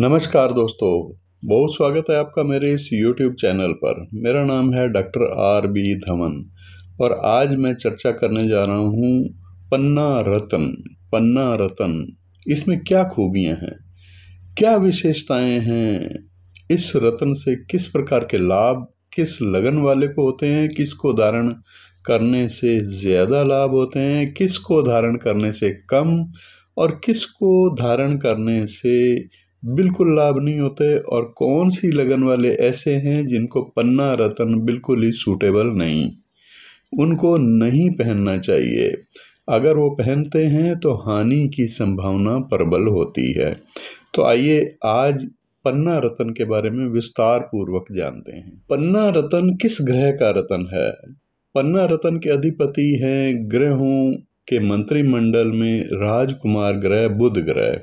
नमस्कार दोस्तों, बहुत स्वागत है आपका मेरे इस YouTube चैनल पर। मेरा नाम है डॉक्टर आर बी धमन और आज मैं चर्चा करने जा रहा हूँ पन्ना रतन पन्ना रतन, इसमें क्या खूबियाँ हैं, क्या विशेषताएँ हैं, इस रतन से किस प्रकार के लाभ, किस लगन वाले को होते हैं, किसको धारण करने से ज़्यादा लाभ होते हैं, किसको धारण करने से कम और किसको धारण करने से बिल्कुल लाभ नहीं होते और कौन सी लगन वाले ऐसे हैं जिनको पन्ना रतन बिल्कुल ही सूटेबल नहीं? उनको नहीं पहनना चाहिए। अगर वो पहनते हैं तो हानि की संभावना प्रबल होती है। तो आइए आज पन्ना रतन के बारे में विस्तार पूर्वक जानते हैं। पन्ना रतन किस ग्रह का रतन है? पन्ना रतन के अधिपति हैं ग्रहों के मंत्रिमंडल में राजकुमार ग्रह बुध ग्रह।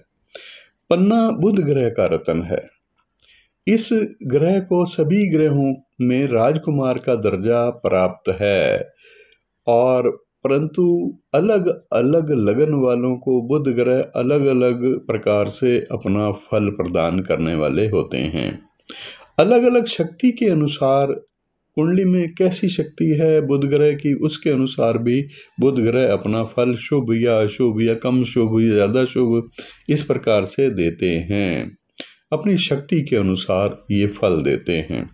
पन्ना बुध ग्रह का रतन है। इस ग्रह को सभी ग्रहों में राजकुमार का दर्जा प्राप्त है और परंतु अलग अलग लगन वालों को बुध ग्रह अलग अलग प्रकार से अपना फल प्रदान करने वाले होते हैं। अलग अलग शक्ति के अनुसार कुंडली में कैसी शक्ति है? बुध ग्रह की उसके अनुसार भी बुध ग्रह अपना फल शुभ या अशुभ या कम शुभ या ज़्यादा शुभ इस प्रकार से देते हैं। अपनी शक्ति के अनुसार ये फल देते हैं।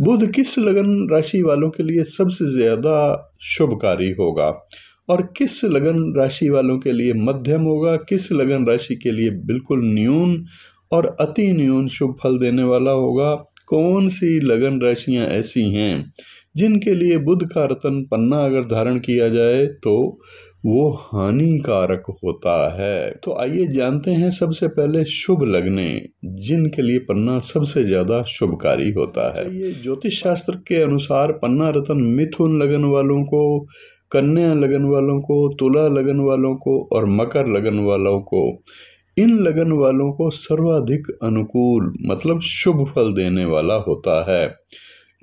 बुध किस लगन राशि वालों के लिए सबसे ज़्यादा शुभकारी होगा? और किस लगन राशि वालों के लिए मध्यम होगा? किस लगन राशि के लिए बिल्कुल न्यून और अति न्यून शुभ फल देने वाला होगा? कौन सी लगन राशियाँ ऐसी हैं जिनके लिए बुध का रतन पन्ना अगर धारण किया जाए तो वो हानिकारक होता है। तो आइए जानते हैं सबसे पहले शुभ लगने, जिनके लिए पन्ना सबसे ज़्यादा शुभकारी होता है। ये ज्योतिष शास्त्र के अनुसार पन्ना रतन मिथुन लगन वालों को, कन्या लगन वालों को, तुला लगन वालों को और मकर लगन वालों को इन लगन वालों को सर्वाधिक अनुकूल मतलब शुभ फल देने वाला होता है।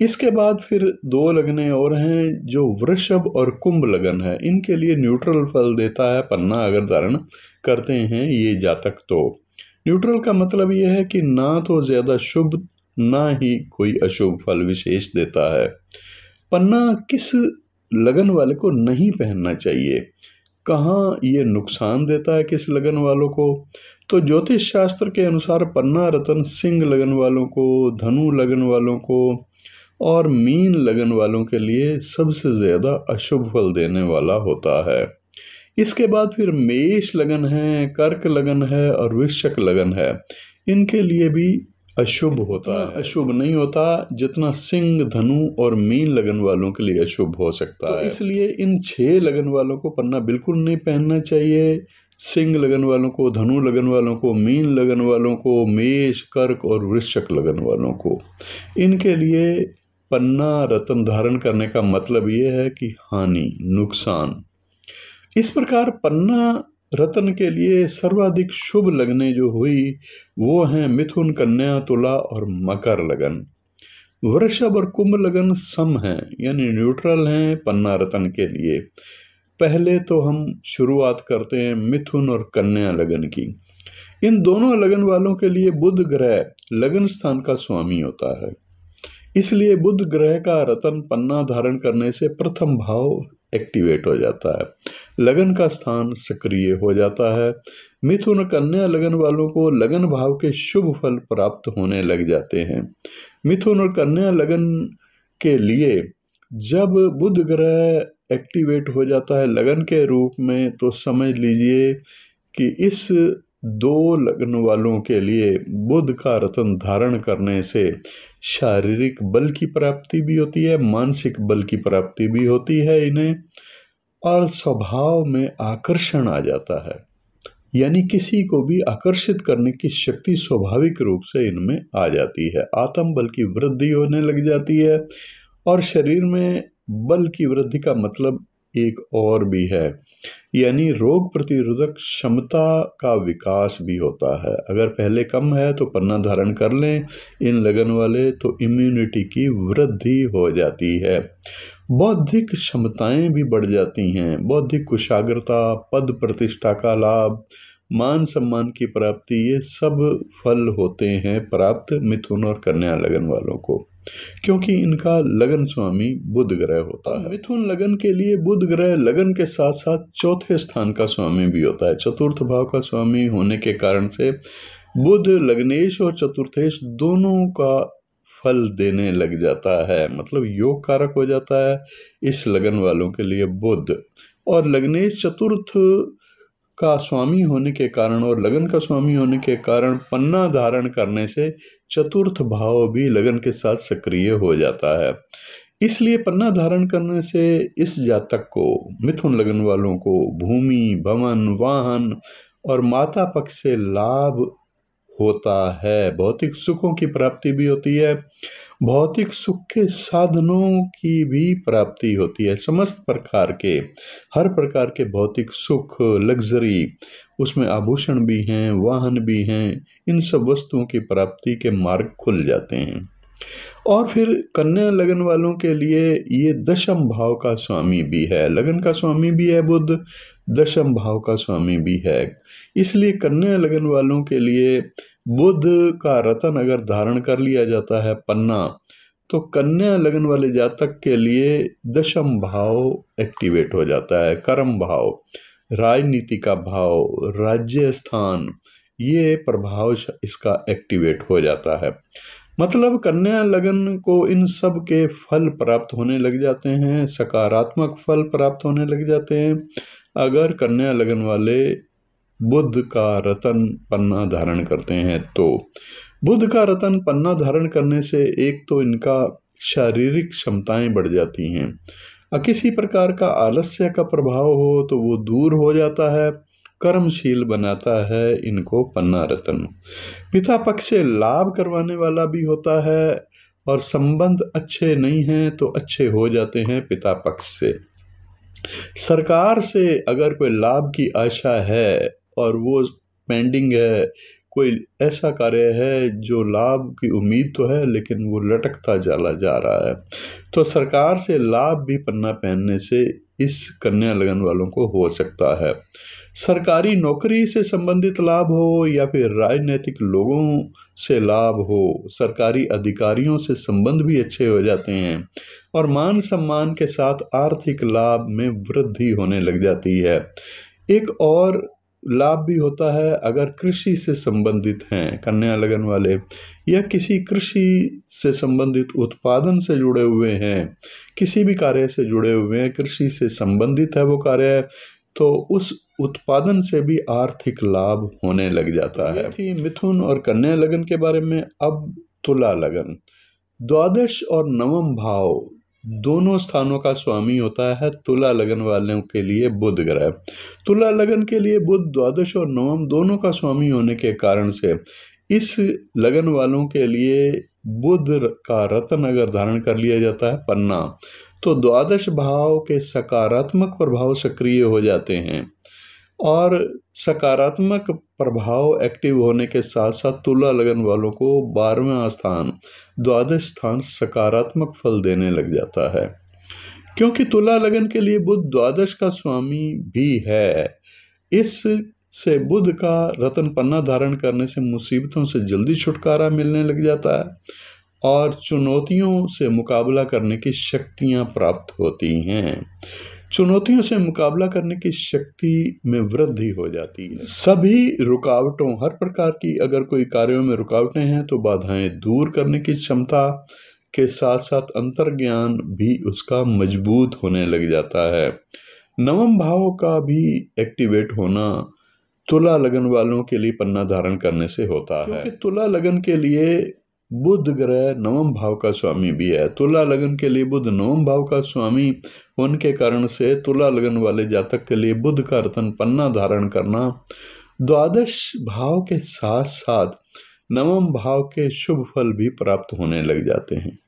इसके बाद फिर दो लगने और हैं, जो वृषभ और कुंभ लगन है। इनके लिए न्यूट्रल फल देता है पन्ना, अगर धारण करते हैं ये जातक तो। न्यूट्रल का मतलब यह है कि ना तो ज़्यादा शुभ, ना ही कोई अशुभ फल विशेष देता है। पन्ना किस लगन वाले को नहीं पहनना चाहिए? कहाँ ये नुकसान देता है किस लगन वालों को? तो ज्योतिष शास्त्र के अनुसार पन्ना रतन सिंह लगन वालों को, धनु लगन वालों को और मीन लगन वालों के लिए सबसे ज़्यादा अशुभ फल देने वाला होता है। इसके बाद फिर मेष लगन है, कर्क लगन है और वृश्चक लगन है। इनके लिए भी अशुभ होता है। अशुभ नहीं होता जितना सिंह धनु और मीन लगन वालों के लिए अशुभ हो सकता तो है। इसलिए इन छह लगन वालों को पन्ना बिल्कुल नहीं पहनना चाहिए। सिंह लगन वालों को धनु लगन वालों को मीन लगन वालों को मेष कर्क और वृश्चक लगन वालों को। इनके लिए पन्ना रतन धारण करने का मतलब ये है कि हानि नुकसान। इस प्रकार पन्ना रतन के लिए सर्वाधिक शुभ लगने जो हुई, वो हैं मिथुन कन्या, तुला और मकर लगन। वृषभ और कुंभ लगन सम हैं, यानी न्यूट्रल हैं पन्ना रतन के लिए। पहले तो हम शुरुआत करते हैं मिथुन और कन्या लगन की। इन दोनों लगन वालों के लिए बुध ग्रह लगन स्थान का स्वामी होता है। इसलिए बुध ग्रह का रतन पन्ना धारण करने से प्रथम भाव एक्टिवेट हो जाता है। लगन का स्थान सक्रिय हो जाता है। मिथुन कन्या लगन वालों को लगन भाव के शुभ फल प्राप्त होने लग जाते हैं। मिथुन और कन्या लगन के लिए जब बुध ग्रह एक्टिवेट हो जाता है लगन के रूप में तो समझ लीजिए कि इस दो लगन वालों के लिए बुध का रतन धारण करने से शारीरिक बल की प्राप्ति भी होती है, मानसिक बल की प्राप्ति भी होती है इन्हें, और स्वभाव में आकर्षण आ जाता है। यानी किसी को भी आकर्षित करने की शक्ति स्वाभाविक रूप से इनमें आ जाती है। आत्म बल की वृद्धि होने लग जाती है, और शरीर में बल की वृद्धि का मतलब एक और भी है। यानी रोग प्रतिरोधक क्षमता का विकास भी होता है। अगर पहले कम है तो पन्ना धारण कर लें, इन लगन वाले तो इम्यूनिटी की वृद्धि हो जाती है। बौद्धिक क्षमताएँ भी बढ़ जाती हैं। बौद्धिक कुशाग्रता, पद प्रतिष्ठा का लाभ, मान सम्मान की प्राप्ति, ये सब फल होते हैं प्राप्त मिथुन और कन्या लगन वालों को। क्योंकि इनका लगन स्वामी बुध ग्रह होता है। मिथुन लगन के लिए बुध ग्रह लगन के साथ साथ चौथे स्थान का स्वामी भी होता है। चतुर्थ भाव का स्वामी होने के कारण से बुध लग्नेश और चतुर्थेश दोनों का फल देने लग जाता है। मतलब योग कारक हो जाता है इस लगन वालों के लिए बुध और लग्नेश चतुर्थ का स्वामी होने के कारण और लगन का स्वामी होने के कारण पन्ना धारण करने से चतुर्थ भाव भी लगन के साथ सक्रिय हो जाता है। इसलिए पन्ना धारण करने से इस जातक को, मिथुन लगन वालों को, भूमि, भवन, वाहन और माता पक्ष से लाभ होता है। भौतिक सुखों की प्राप्ति भी होती है। भौतिक सुख के साधनों की भी प्राप्ति होती है। समस्त प्रकार के, हर प्रकार के भौतिक सुख, लग्जरी, उसमें आभूषण भी हैं, वाहन भी हैं, इन सब वस्तुओं की प्राप्ति के मार्ग खुल जाते हैं। और फिर कन्या लगन वालों के लिए ये दशम भाव का स्वामी भी है। लगन का स्वामी भी है बुद्ध। दशम भाव का स्वामी भी है। इसलिए कन्या लगन वालों के लिए बुद्ध का रतन अगर धारण कर लिया जाता है पन्ना तो कन्या लगन वाले जातक के लिए दशम भाव एक्टिवेट हो जाता है, कर्म भाव, राजनीति का भाव, राज्य स्थान, ये प्रभाव इसका एक्टिवेट हो जाता है। मतलब कन्या लगन को इन सब के फल प्राप्त होने लग जाते हैं, सकारात्मक फल प्राप्त होने लग जाते हैं। अगर कन्या लगन वाले बुद्ध का रतन पन्ना धारण करते हैं तो बुद्ध का रतन पन्ना धारण करने से एक तो इनका शारीरिक क्षमताएँ बढ़ जाती हैं। और किसी प्रकार का आलस्य का प्रभाव हो तो वो दूर हो जाता है, कर्मशील बनाता है इनको पन्ना रतन। पिता पक्ष से लाभ करवाने वाला भी होता है, और संबंध अच्छे नहीं हैं तो अच्छे हो जाते हैं पिता पक्ष से। सरकार से अगर कोई लाभ की आशा है और वो पेंडिंग है, कोई ऐसा कार्य है जो लाभ की उम्मीद तो है, लेकिन वो लटकता जाला जा रहा है तो सरकार से लाभ भी पन्ना पहनने से इस कन्या लगन वालों को हो सकता है। सरकारी नौकरी से संबंधित लाभ हो या फिर राजनीतिक लोगों से लाभ हो, सरकारी अधिकारियों से संबंध भी अच्छे हो जाते हैं और मान सम्मान के साथ आर्थिक लाभ में वृद्धि होने लग जाती है। एक और लाभ भी होता है अगर कृषि से संबंधित हैं कन्या लगन वाले। या किसी कृषि से संबंधित उत्पादन से जुड़े हुए हैं किसी भी कार्य से जुड़े हुए हैं कृषि से संबंधित है वो कार्य तो उस उत्पादन से भी आर्थिक लाभ होने लग जाता है। थी मिथुन और कन्या लगन के बारे में अब तुला लगन। द्वादश और नवम भाव दोनों स्थानों का स्वामी होता है तुला लगन वालों के लिए बुध ग्रह। तुला लगन के लिए बुध, द्वादश और नवम दोनों का स्वामी होने के कारण से इस लगन वालों के लिए बुध का रतन अगर धारण कर लिया जाता है, पन्ना। तो द्वादश भाव के सकारात्मक प्रभाव सक्रिय हो जाते हैं। और सकारात्मक प्रभाव एक्टिव होने के साथ साथ तुला लगन वालों को बारहवें स्थान, द्वादश स्थान सकारात्मक फल देने लग जाता है। क्योंकि तुला लगन के लिए बुद्ध द्वादश का स्वामी भी है इस से बुद्ध का रतन पन्ना धारण करने से मुसीबतों से जल्दी छुटकारा मिलने लग जाता है और चुनौतियों से मुकाबला करने की शक्तियाँ प्राप्त होती हैं। चुनौतियों से मुकाबला करने की शक्ति में वृद्धि हो जाती है। सभी रुकावटों हर प्रकार की अगर कोई कार्यों में रुकावटें हैं तो बाधाएँ दूर करने की क्षमता के साथ साथ अंतर ज्ञान भी उसका मज़बूत होने लग जाता है। नवम भाव का भी एक्टिवेट होना तुला लगन वालों के लिए पन्ना धारण करने से होता है। तुला लगन के लिए बुध ग्रह नवम भाव का स्वामी भी है। तुला लगन के लिए बुध नवम भाव का स्वामी होने के कारण से तुला लगन वाले जातक के लिए बुध का रतन पन्ना धारण करना द्वादश भाव के साथ साथ नवम भाव के शुभ फल भी प्राप्त होने लग जाते हैं।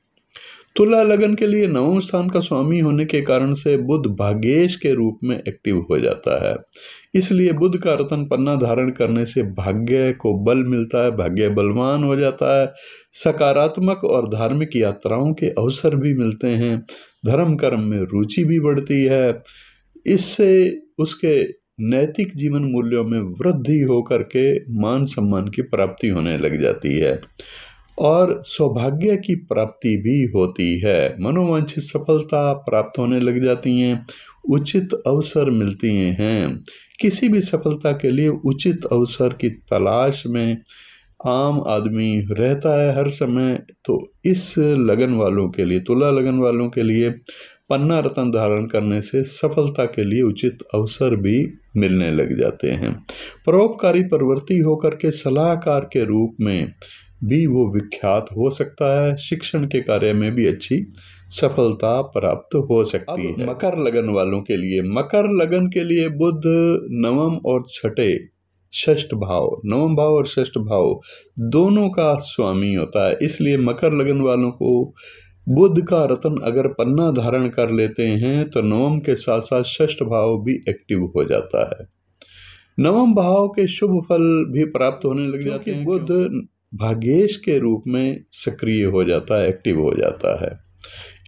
तुला लगन के लिए नवम स्थान का स्वामी होने के कारण से बुध भाग्येश के रूप में एक्टिव हो जाता है। इसलिए बुद्ध का रतन पन्ना धारण करने से भाग्य को बल मिलता है, भाग्य बलवान हो जाता है। सकारात्मक और धार्मिक यात्राओं के अवसर भी मिलते हैं, धर्म कर्म में रुचि भी बढ़ती है। इससे उसके नैतिक जीवन मूल्यों में वृद्धि होकर के मान सम्मान की प्राप्ति होने लग जाती है। और सौभाग्य की प्राप्ति भी होती है। मनोवांछित सफलता प्राप्त होने लग जाती हैं, उचित अवसर मिलती हैं। किसी भी सफलता के लिए उचित अवसर की तलाश में आम आदमी रहता है हर समय। तो इस लगन वालों के लिए, तुला लगन वालों के लिए, पन्ना रतन धारण करने से सफलता के लिए उचित अवसर भी मिलने लग जाते हैं। परोपकारी प्रवृत्ति होकर के सलाहकार के रूप में भी वो विख्यात हो सकता है शिक्षण के कार्य में भी अच्छी सफलता प्राप्त हो सकती है। मकर लगन वालों के लिए मकर लगन के लिए बुद्ध नवम और छठे षष्ठ भाव नवम भाव और षष्ठ भाव दोनों का स्वामी होता है। इसलिए मकर लगन वालों को बुद्ध का रतन अगर पन्ना धारण कर लेते हैं तो नवम के साथ साथ षष्ठ भाव भी एक्टिव हो जाता है। नवम भाव के शुभ फल भी प्राप्त होने लग जाते हैं बुद्ध भाग्येश के रूप में सक्रिय हो जाता है एक्टिव हो जाता है।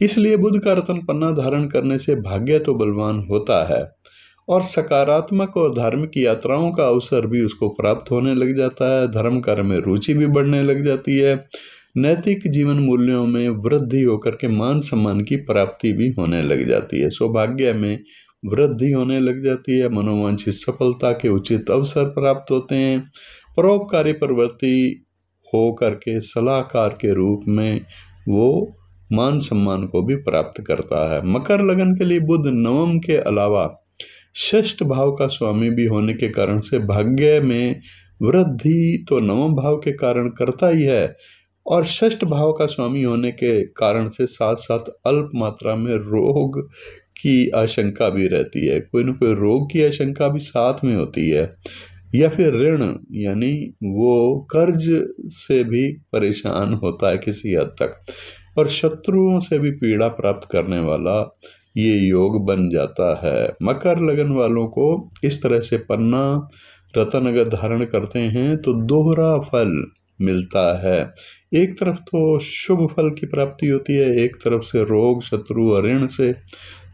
इसलिए बुद्ध का रतन पन्ना धारण करने से भाग्य तो बलवान होता है और सकारात्मक और धार्मिक यात्राओं का अवसर भी उसको प्राप्त होने लग जाता है, धर्म कार्य में रुचि भी बढ़ने लग जाती है, नैतिक जीवन मूल्यों में वृद्धि होकर के मान सम्मान की प्राप्ति भी होने लग जाती है। सौभाग्य में वृद्धि होने लग जाती है, मनोवांछित सफलता के उचित अवसर प्राप्त होते हैं परोपकारी प्रवृत्ति हो करके सलाहकार के रूप में वो मान सम्मान को भी प्राप्त करता है। मकर लगन के लिए बुद्ध नवम के अलावा षष्ठ भाव का स्वामी भी होने के कारण से भाग्य में वृद्धि तो नवम भाव के कारण करता ही है और षष्ठ भाव का स्वामी होने के कारण से साथ साथ अल्प मात्रा में रोग की आशंका भी रहती है। कोई ना कोई रोग की आशंका भी साथ में होती है। या फिर ऋण, यानी वो कर्ज से भी परेशान होता है किसी हद तक। और शत्रुओं से भी पीड़ा प्राप्त करने वाला ये योग बन जाता है। मकर लगन वालों को इस तरह से पन्ना, रतन अगर धारण करते हैं तो दोहरा फल मिलता है। एक तरफ़ तो शुभ फल की प्राप्ति होती है, एक तरफ़ से रोग, शत्रु और ऋण से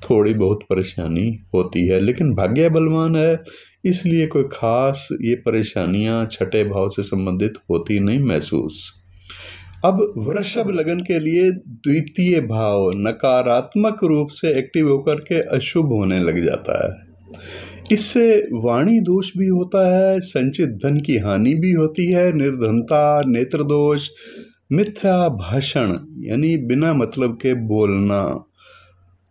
थोड़ी बहुत परेशानी होती है। लेकिन भाग्य बलवान है इसलिए कोई खास ये परेशानियाँ छठे भाव से संबंधित होती नहीं महसूस। अब वृषभ लगन के लिए द्वितीय भाव नकारात्मक रूप से एक्टिव होकर के अशुभ होने लग जाता है। इससे वाणी दोष भी होता है, संचित धन की हानि भी होती है, निर्धनता, नेत्र दोष, मिथ्या भाषण, यानी बिना मतलब के बोलना।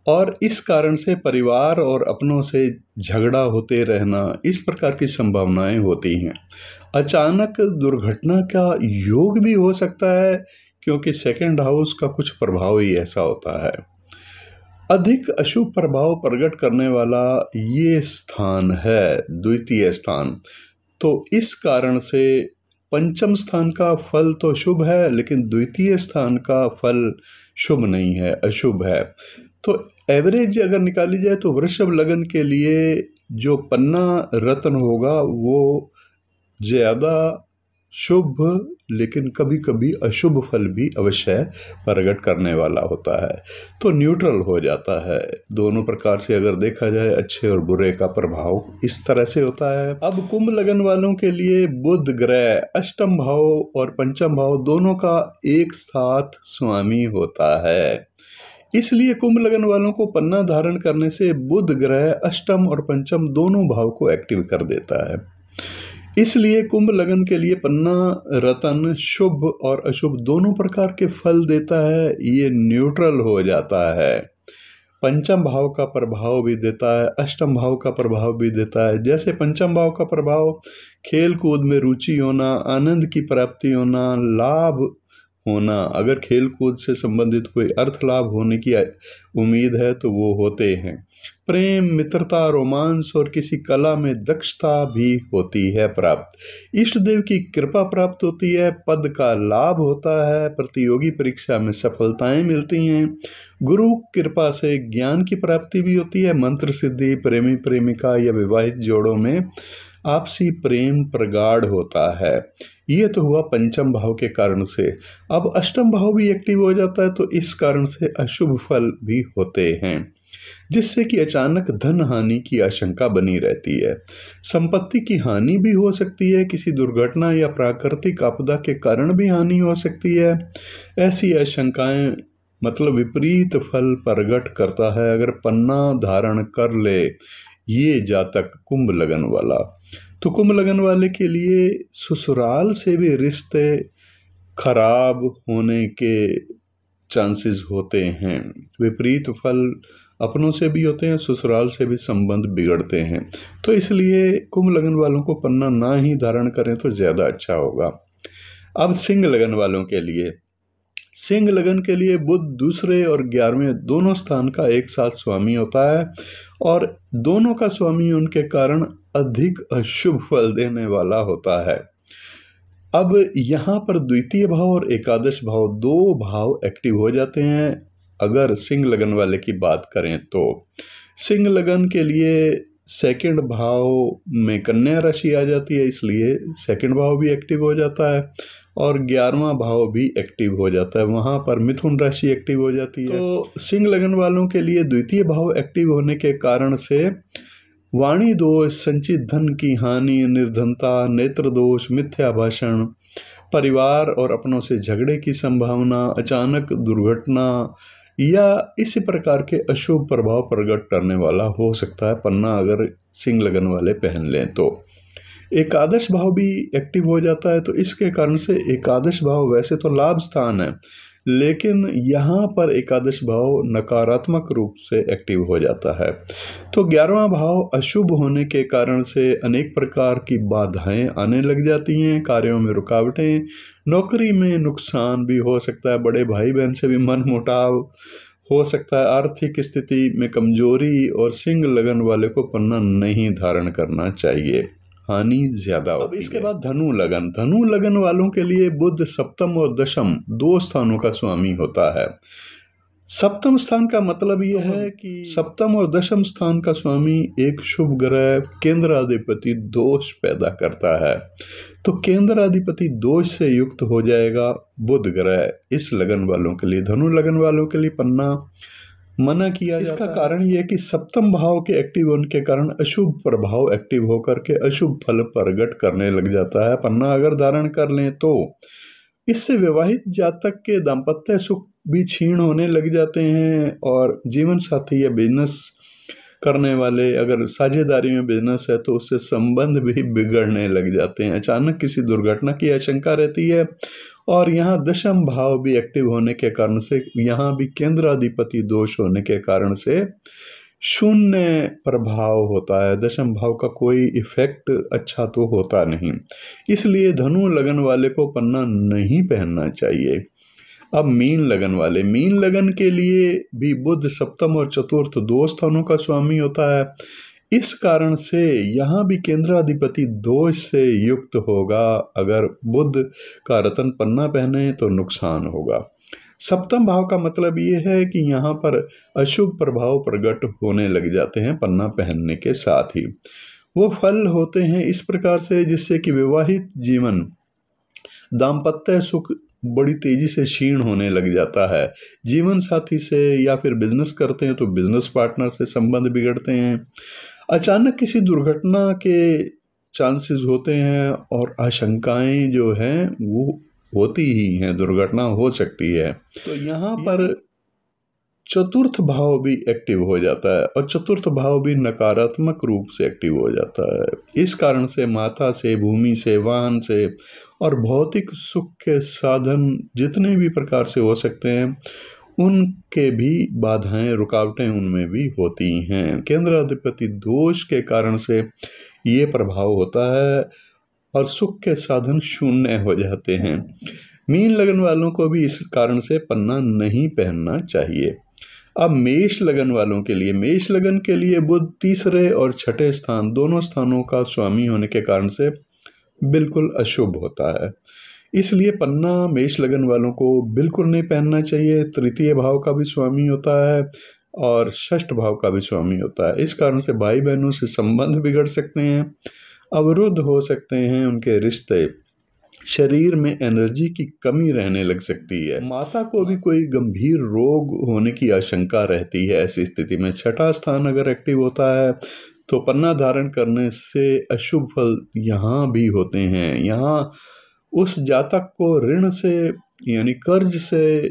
और इस कारण से परिवार और अपनों से झगड़ा होते रहना इस प्रकार की संभावनाएँ होती हैं। अचानक दुर्घटना का योग भी हो सकता है, क्योंकि सेकंड हाउस का कुछ प्रभाव ही ऐसा होता है। अधिक अशुभ प्रभाव प्रकट करने वाला ये स्थान है, द्वितीय स्थान। तो इस कारण से पंचम स्थान का फल तो शुभ है, लेकिन द्वितीय स्थान का फल शुभ नहीं है, अशुभ है। तो एवरेज अगर निकाली जाए तो वृषभ लगन के लिए जो पन्ना रत्न होगा, वो ज़्यादा शुभ, लेकिन कभी कभी अशुभ फल भी अवश्य प्रकट करने वाला होता है। तो न्यूट्रल हो जाता है। दोनों प्रकार से अगर देखा जाए, अच्छे और बुरे का प्रभाव इस तरह से होता है। अब कुंभ लगन वालों के लिए बुध, ग्रह, अष्टम भाव और पंचम भाव दोनों का एक साथ स्वामी होता है। इसलिए कुंभ लगन वालों को पन्ना धारण करने से बुध ग्रह, अष्टम और पंचम दोनों भाव को एक्टिव कर देता है। इसलिए कुंभ लगन के लिए पन्ना, रतन, शुभ और अशुभ दोनों प्रकार के फल देता है, ये न्यूट्रल हो जाता है। पंचम भाव का प्रभाव भी देता है, अष्टम भाव का प्रभाव भी देता है। जैसे पंचम भाव का प्रभाव खेल कूद में रुचि होना, आनंद की प्राप्ति होना, लाभ होना। अगर खेल कूद से संबंधित कोई अर्थ लाभ होने की उम्मीद है तो वो होते हैं। प्रेम, मित्रता, रोमांस और किसी कला में दक्षता भी होती है प्राप्त। इष्ट देव की कृपा प्राप्त होती है, पद का लाभ होता है, प्रतियोगी परीक्षा में सफलताएँ मिलती हैं। गुरु कृपा से ज्ञान की प्राप्ति भी होती है, मंत्र सिद्धि, प्रेमी प्रेमिका या विवाहित जोड़ों में आपसी प्रेम प्रगाढ़ होता है। ये तो हुआ पंचम भाव के कारण से। अब अष्टम भाव भी एक्टिव हो जाता है तो इस कारण से अशुभ फल भी होते हैं, जिससे कि अचानक धन हानि की आशंका बनी रहती है। संपत्ति की हानि भी हो सकती है, किसी दुर्घटना या प्राकृतिक आपदा के कारण भी हानि हो सकती है। ऐसी आशंकाएँ मतलब विपरीत फल प्रकट करता है, अगर पन्ना धारण कर ले, ये जातक कुंभ लगन वाला। तो कुंभ लगन वाले के लिए ससुराल से भी रिश्ते खराब होने के चांसेस होते हैं। विपरीत फल अपनों से भी होते हैं, ससुराल से भी संबंध बिगड़ते हैं। तो इसलिए कुंभ लगन वालों को पन्ना ना ही धारण करें तो ज़्यादा अच्छा होगा। अब सिंह लगन वालों के लिए। सिंह लगन के लिए बुद्ध दूसरे और ग्यारहवें दोनों स्थान का एक साथ स्वामी होता है। और दोनों का स्वामी उनके कारण अधिक अशुभ फल देने वाला होता है। अब यहाँ पर द्वितीय भाव और एकादश भाव दो भाव एक्टिव हो जाते हैं। अगर सिंह लगन वाले की बात करें तो। सिंह लगन के लिए सेकंड भाव में कन्या राशि आ जाती है, इसलिए सेकंड भाव भी एक्टिव हो जाता है। और ग्यारहवा भाव भी एक्टिव हो जाता है। वहाँ पर मिथुन राशि एक्टिव हो जाती है। तो सिंह लगन वालों के लिए द्वितीय भाव एक्टिव होने के कारण से वाणी दोष संचित धन की हानि निर्धनता नेत्र दोष मिथ्या भाषण परिवार और अपनों से झगड़े की संभावना अचानक दुर्घटना या इसी प्रकार के अशुभ प्रभाव प्रकट करने वाला हो सकता है। पन्ना अगर सिंह लगन वाले पहन लें तो। एकादश भाव भी एक्टिव हो जाता है तो इसके कारण से एकादश भाव वैसे तो लाभ स्थान है, लेकिन यहाँ पर एकादश भाव नकारात्मक रूप से एक्टिव हो जाता है। तो ग्यारहवा भाव अशुभ होने के कारण से अनेक प्रकार की बाधाएँ आने लग जाती हैं, कार्यों में रुकावटें, नौकरी में नुकसान भी हो सकता है, बड़े भाई बहन से भी मन मुटाव हो सकता है, आर्थिक स्थिति में कमज़ोरी और सिंग लगन वाले को पन्ना नहीं धारण करना चाहिए। हानि ज़्यादा होती अब इसके बाद धनु लगन। धनु लगन वालों के लिए बुद्ध सप्तम और दशम दो स्थानों का स्वामी होता है। सप्तम स्थान का मतलब यह है। कि सप्तम और दशम स्थान का स्वामी एक शुभ ग्रह केंद्राधिपति दोष पैदा करता है। तो केंद्राधिपति दोष से युक्त हो जाएगा बुध ग्रह। इस लगन वालों के लिए धनु लगन वालों के लिए पन्ना। मना किया इसका कारण यह कि सप्तम भाव के एक्टिव होने के कारण अशुभ प्रभाव एक्टिव होकर के अशुभ फल प्रकट करने लग जाता है। पन्ना अगर धारण कर लें तो इससे विवाहित जातक के दाम्पत्य सुख भी छीण होने लग जाते हैं और जीवन साथी या बिज़नेस करने वाले अगर साझेदारी में बिज़नेस है तो उससे संबंध भी बिगड़ने लग जाते हैं। अचानक किसी दुर्घटना की आशंका रहती है और यहाँ दशम भाव भी एक्टिव होने के कारण से, यहाँ भी केंद्राधिपति दोष होने के कारण से शून्य प्रभाव होता है। दशम भाव का कोई इफ़ेक्ट अच्छा तो होता नहीं। इसलिए धनु लगन वाले को पन्ना नहीं पहनना चाहिए। अब मीन लगन वाले, मीन लगन के लिए भी बुद्ध सप्तम और चतुर्थ दो स्थानों का स्वामी होता है। इस कारण से यहाँ भी केंद्राधिपति दोष से युक्त होगा। अगर बुद्ध का रतन पन्ना पहने तो नुकसान होगा। सप्तम भाव का मतलब ये है कि यहाँ पर अशुभ प्रभाव प्रकट होने लग जाते हैं पन्ना पहनने के साथ ही। वो फल होते हैं इस प्रकार से जिससे कि विवाहित जीवन दाम्पत्य सुख बड़ी तेज़ी से क्षीण होने लग जाता है। जीवन साथी से या फिर बिज़नेस करते हैं तो बिज़नेस पार्टनर से संबंध बिगड़ते हैं। अचानक किसी दुर्घटना के चांसेस होते हैं और आशंकाएँ जो हैं वो होती ही हैं दुर्घटना हो सकती है। तो यहाँ पर चतुर्थ भाव भी एक्टिव हो जाता है और चतुर्थ भाव भी नकारात्मक रूप से एक्टिव हो जाता है। इस कारण से माता से भूमि से वाहन से और भौतिक सुख के साधन जितने भी प्रकार से हो सकते हैं उनके भी बाधाएँ, रुकावटें उनमें भी होती हैं। केंद्राधिपति दोष के कारण से ये प्रभाव होता है और सुख के साधन शून्य हो जाते हैं। मीन लगन वालों को भी इस कारण से पन्ना नहीं पहनना चाहिए। अब मेष लगन वालों के लिए, मेष लगन के लिए बुद्ध तीसरे और छठे स्थान दोनों स्थानों का स्वामी होने के कारण से बिल्कुल अशुभ होता है। इसलिए पन्ना मेष लगन वालों को बिल्कुल नहीं पहनना चाहिए। तृतीय भाव का भी स्वामी होता है और षष्ठ भाव का भी स्वामी होता है। इस कारण से भाई बहनों से संबंध बिगड़ सकते हैं, अवरुद्ध हो सकते हैं, उनके रिश्ते शरीर में एनर्जी की कमी रहने लग सकती है। माता को भी कोई गंभीर रोग होने की आशंका रहती है। ऐसी स्थिति में छठा स्थान अगर एक्टिव होता है तो पन्ना धारण करने से अशुभ फल यहाँ भी होते हैं। यहाँ उस जातक को ऋण से, यानी कर्ज से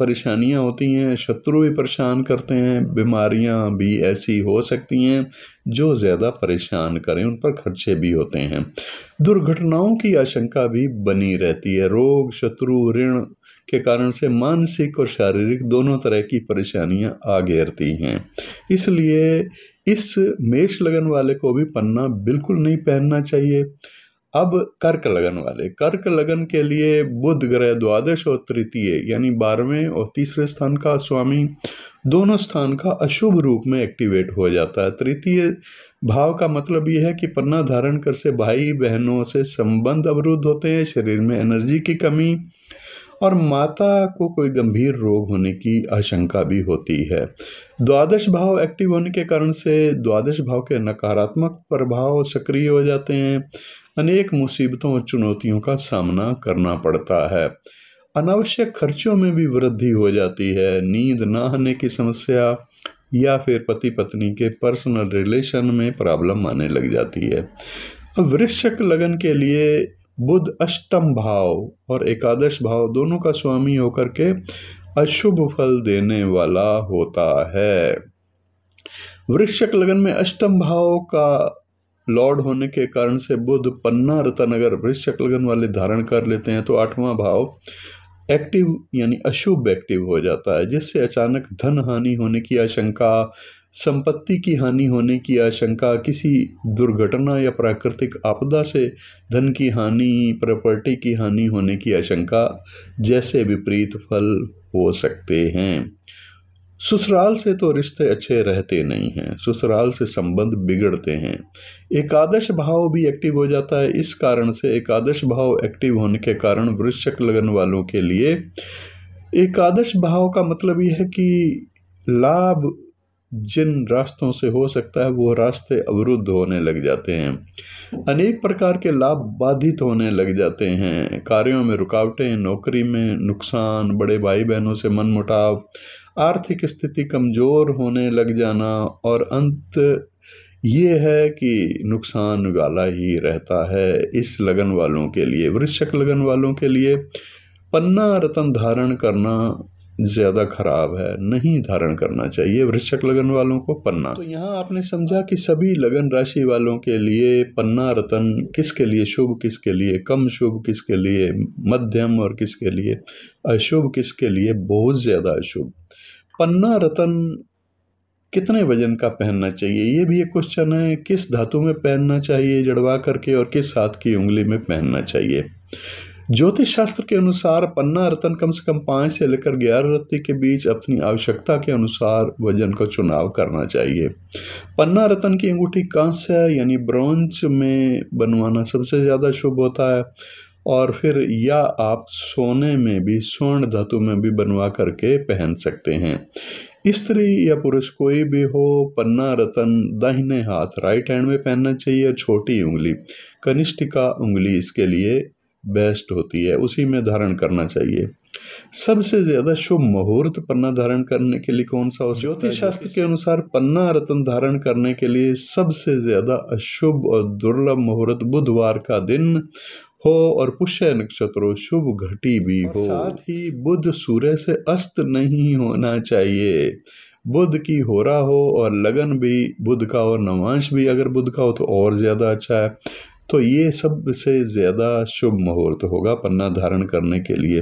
परेशानियाँ होती हैं, शत्रु भी परेशान करते हैं, बीमारियाँ भी ऐसी हो सकती हैं जो ज़्यादा परेशान करें, उन पर खर्चे भी होते हैं। दुर्घटनाओं की आशंका भी बनी रहती है। रोग, शत्रु, ऋण के कारण से मानसिक और शारीरिक दोनों तरह की परेशानियाँ आ घेरती हैं। इसलिए इस मेष लगन वाले को भी पन्ना बिल्कुल नहीं पहनना चाहिए। अब कर्क लगन वाले। कर्क लगन के लिए बुध, ग्रह, द्वादश और तृतीय, यानी बारहवें और तीसरे स्थान का स्वामी, दोनों स्थान का अशुभ रूप में एक्टिवेट हो जाता है। तृतीय भाव का मतलब यह है कि पन्ना धारण कर से भाई बहनों से संबंध अवरुद्ध होते हैं, शरीर में एनर्जी की कमी और माता को कोई गंभीर रोग होने की आशंका भी होती है। द्वादश भाव एक्टिव होने के कारण से द्वादश भाव के नकारात्मक प्रभाव सक्रिय हो जाते हैं। अनेक मुसीबतों और चुनौतियों का सामना करना पड़ता है। अनावश्यक खर्चों में भी वृद्धि हो जाती है। नींद ना आने की समस्या या फिर पति पत्नी के पर्सनल रिलेशन में प्रॉब्लम आने लग जाती है। अब वृश्चिक लगन के लिए बुध अष्टम भाव और एकादश भाव दोनों का स्वामी होकर के अशुभ फल देने वाला होता है। वृक्षक लगन में अष्टम भाव का लॉर्ड होने के कारण से बुध पन्ना रतन अगर वृक्षक लगन वाले धारण कर लेते हैं तो आठवां भाव एक्टिव यानी अशुभ एक्टिव हो जाता है, जिससे अचानक धन हानि होने की आशंका, संपत्ति की हानि होने की आशंका, किसी दुर्घटना या प्राकृतिक आपदा से धन की हानि प्रॉपर्टी की हानि होने की आशंका जैसे विपरीत फल हो सकते हैं। ससुराल से तो रिश्ते अच्छे रहते नहीं हैं, ससुराल से संबंध बिगड़ते हैं। एकादश भाव भी एक्टिव हो जाता है, इस कारण से एकादश भाव एक्टिव होने के कारण वृश्चक लगन वालों के लिए एकादश भाव का मतलब यह है कि लाभ जिन रास्तों से हो सकता है, वो रास्ते अवरुद्ध होने लग जाते हैं। अनेक प्रकार के लाभ बाधित होने लग जाते हैं। कार्यों में रुकावटें, नौकरी में नुकसान, बड़े भाई बहनों से मन मुटाव आर्थिक स्थिति कमज़ोर होने लग जाना और अंत ये है कि नुकसान वाला ही रहता है इस लगन वालों के लिए, वृश्चक लगन वालों के लिए। पन्ना रतन धारण करना ज़्यादा खराब है, नहीं धारण करना चाहिए वृश्चक लगन वालों को पन्ना। तो यहाँ आपने समझा कि सभी लगन राशि वालों के लिए पन्ना रतन किसके लिए, शुभ किसके लिए, कम शुभ किसके लिए, मध्यम और किसके लिए, अशुभ किसके लिए, बहुत ज़्यादा अशुभ। पन्ना रतन कितने वज़न का पहनना चाहिए? ये भी एक क्वेश्चन है, किस धातु में पहनना चाहिए, जड़वा करके और किस हाथ की उंगली में पहनना चाहिए? ज्योतिष शास्त्र के अनुसार पन्ना रतन कम से कम पाँच से लेकर ग्यारह रत्ती के बीच अपनी आवश्यकता के अनुसार वज़न का चुनाव करना चाहिए। पन्ना रतन की अंगूठी कांस्य यानी ब्रॉन्ज में बनवाना सबसे ज़्यादा शुभ होता है। और फिर या आप सोने में भी, स्वर्ण धातु में भी बनवा करके पहन सकते हैं। स्त्री या पुरुष कोई भी हो, पन्ना, रतन, दाहिने हाथ राइट हैंड में पहनना चाहिए और छोटी उंगली। कनिष्ठिका उंगली इसके लिए बेस्ट होती है, उसी में धारण करना चाहिए। सबसे ज़्यादा शुभ मुहूर्त पन्ना धारण करने के लिए कौन सा हो? ज्योतिष शास्त्र के अनुसार पन्ना, रत्न धारण करने के लिए सबसे ज़्यादा अशुभ और दुर्लभ मुहूर्त बुधवार का दिन हो और पुष्य नक्षत्र शुभ घटी भी हो। साथ ही बुध सूर्य से अस्त नहीं होना चाहिए। बुध की हो रहा हो और लगन भी बुध का और नवांश भी अगर बुध का हो तो और ज़्यादा अच्छा है। तो ये सबसे ज़्यादा शुभ मुहूर्त होगा पन्ना धारण करने के लिए।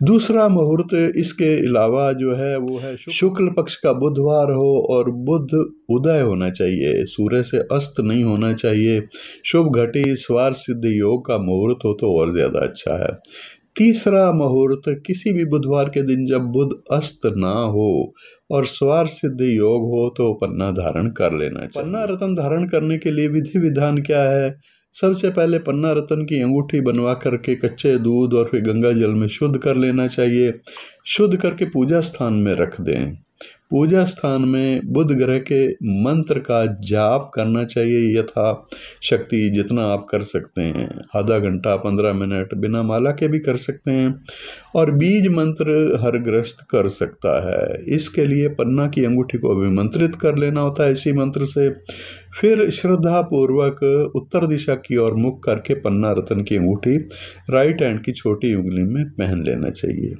दूसरा मुहूर्त इसके अलावा जो है, वो है शुक्ल। पक्ष का बुधवार हो और बुध उदय होना चाहिए। सूर्य से अस्त नहीं होना चाहिए। शुभ घटी, स्वार सिद्ध योग का मुहूर्त हो तो और ज़्यादा अच्छा है। तीसरा मुहूर्त, किसी भी बुधवार के दिन जब बुध अस्त ना हो और स्वार सिद्ध योग हो तो पन्ना धारण कर लेना चाहिए। पन्ना रतन धारण करने के लिए विधि विधान क्या है? सबसे पहले पन्ना रतन की अंगूठी बनवा करके कच्चे दूध और फिर गंगा जल में शुद्ध कर लेना चाहिए। शुद्ध करके पूजा स्थान में रख दें। पूजा स्थान में बुध ग्रह के मंत्र का जाप करना चाहिए यथा शक्ति जितना आप कर सकते हैं। आधा घंटा, पंद्रह मिनट बिना माला के भी कर सकते हैं और बीज मंत्र हर ग्रस्त कर सकता है। इसके लिए पन्ना की अंगूठी को अभिमंत्रित कर लेना होता है इसी मंत्र से। फिर श्रद्धा पूर्वक उत्तर दिशा की ओर मुख करके पन्ना रतन की अंगूठी राइट हैंड की छोटी उंगली में पहन लेना चाहिए।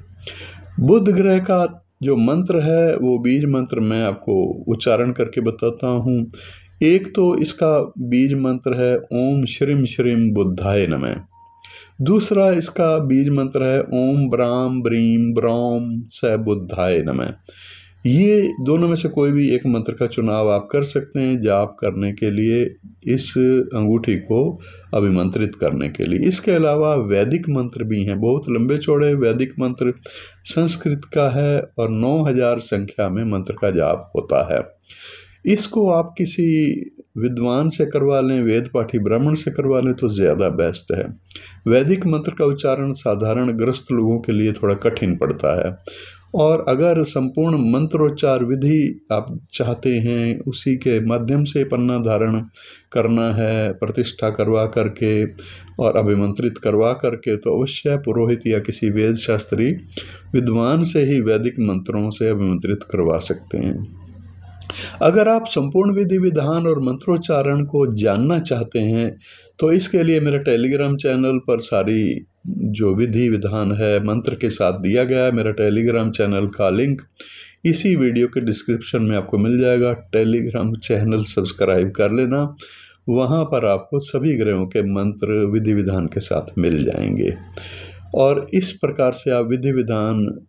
बुध ग्रह का जो मंत्र है, वो बीज मंत्र मैं आपको उच्चारण करके बताता हूँ। एक तो इसका बीज मंत्र है, ओम श्रीम श्रीम बुद्धाय नमः। दूसरा इसका बीज मंत्र है, ओम ब्राम ब्रीम ब्रौम स बुद्धाय नमः। ये दोनों में से कोई भी एक मंत्र का चुनाव आप कर सकते हैं जाप करने के लिए, इस अंगूठी को अभिमंत्रित करने के लिए। इसके अलावा वैदिक मंत्र भी हैं, बहुत लंबे चौड़े वैदिक मंत्र संस्कृत का है और 9000 संख्या में मंत्र का जाप होता है। इसको आप किसी विद्वान से करवा लें, वेद पाठी ब्राह्मण से करवा लें तो ज़्यादा बेस्ट है। वैदिक मंत्र का उच्चारण साधारण ग्रस्त लोगों के लिए थोड़ा कठिन पड़ता है। और अगर संपूर्ण मंत्रोच्चार विधि आप चाहते हैं, उसी के माध्यम से पन्ना धारण करना है, प्रतिष्ठा करवा करके और अभिमंत्रित करवा करके तो अवश्य पुरोहित या किसी वेद शास्त्री विद्वान से ही वैदिक मंत्रों से अभिमंत्रित करवा सकते हैं। अगर आप संपूर्ण विधि विधान और मंत्रोच्चारण को जानना चाहते हैं तो इसके लिए मेरे टेलीग्राम चैनल पर सारी जो विधि विधान है, मंत्र के साथ दिया गया है, मेरा टेलीग्राम चैनल का लिंक इसी वीडियो के डिस्क्रिप्शन में आपको मिल जाएगा। टेलीग्राम चैनल सब्सक्राइब कर लेना। वहाँ पर आपको सभी ग्रहों के मंत्र, विधि विधान के साथ मिल जाएँगे। और इस प्रकार से आप विधि विधान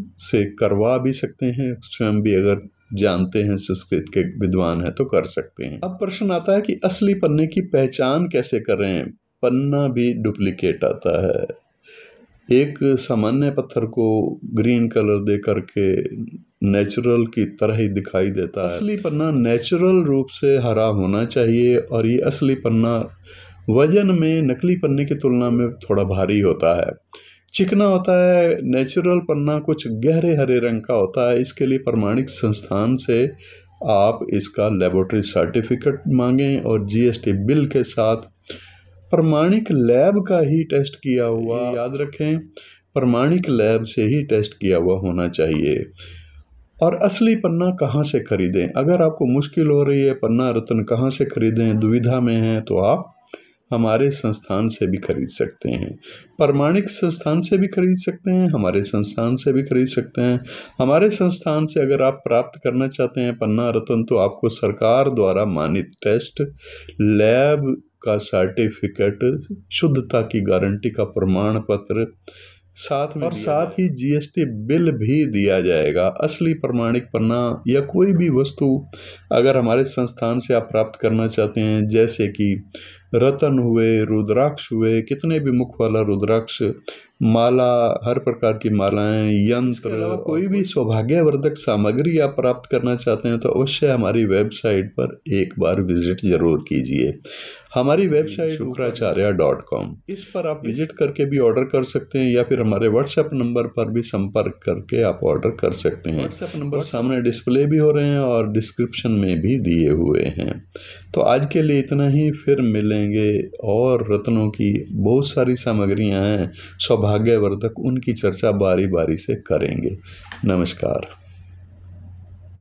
से करवा भी सकते हैं। स्वयं भी अगर जानते हैं, संस्कृत के विद्वान हैं तो कर सकते हैं। अब प्रश्न आता है कि असली पन्ने की पहचान कैसे करें पन्ना भी डुप्लीकेट आता है। एक सामान्य पत्थर को ग्रीन कलर दे करके नेचुरल की तरह ही दिखाई देता है। असली पन्ना। नेचुरल रूप से हरा होना चाहिए और ये असली पन्ना वज़न में नकली पन्ने की तुलना में थोड़ा भारी होता है। चिकना होता है नेचुरल पन्ना कुछ गहरे हरे रंग का होता है। इसके लिए प्रमाणिक संस्थान से आप इसका लेबोरेटरी सर्टिफिकेट मांगें और जीएसटी बिल के साथ प्रमाणिक लैब का ही टेस्ट किया हुआ। याद रखें प्रमाणिक लैब से ही टेस्ट किया हुआ होना चाहिए। और असली पन्ना कहाँ से खरीदें? अगर आपको मुश्किल हो रही है पन्ना रतन कहाँ से खरीदें? दुविधा में है तो आप हमारे संस्थान से भी खरीद सकते हैं। प्रमाणिक संस्थान से भी खरीद सकते हैं हमारे संस्थान से भी खरीद सकते हैं। हमारे संस्थान से अगर आप प्राप्त करना चाहते हैं पन्ना रतन तो आपको सरकार द्वारा मानित टेस्ट लैब का सर्टिफिकेट शुद्धता की गारंटी का प्रमाण पत्र साथ में और साथ ही जीएसटी बिल भी दिया जाएगा। असली प्रमाणिक पन्ना या कोई भी वस्तु अगर हमारे संस्थान से आप प्राप्त करना चाहते हैं जैसे कि रतन हुए रुद्राक्ष हुए कितने भी मुख वाला रुद्राक्ष माला हर प्रकार की मालाएँ यंत्र कोई भी सौभाग्यवर्धक सामग्री आप प्राप्त करना चाहते हैं तो अवश्य हमारी वेबसाइट पर एक बार विज़िट ज़रूर कीजिए। हमारी वेबसाइट शुक्राचार्य डॉट कॉम इस पर आप विज़िट करके भी ऑर्डर कर सकते हैं या फिर हमारे व्हाट्सएप नंबर पर भी संपर्क करके आप ऑर्डर कर सकते हैं। व्हाट्सएप नंबर सामने डिस्प्ले भी हो रहे हैं और डिस्क्रिप्शन में भी दिए हुए हैं। तो आज के लिए इतना ही। फिर मिलेंगे और रत्नों की बहुत सारी सामग्रियाँ हैं। सौभाग्यवर्धक उनकी चर्चा बारी बारी से करेंगे। नमस्कार।